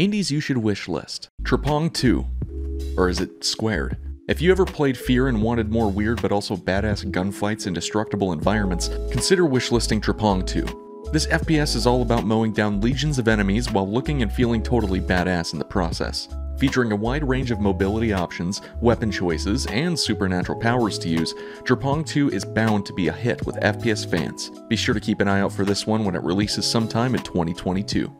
Indies you should wish list. Trepang 2. Or is it squared? If you ever played Fear and wanted more weird but also badass gunfights in destructible environments, consider wishlisting Trepang 2. This FPS is all about mowing down legions of enemies while looking and feeling totally badass in the process. Featuring a wide range of mobility options, weapon choices, and supernatural powers to use, Trepang 2 is bound to be a hit with FPS fans. Be sure to keep an eye out for this one when it releases sometime in 2022.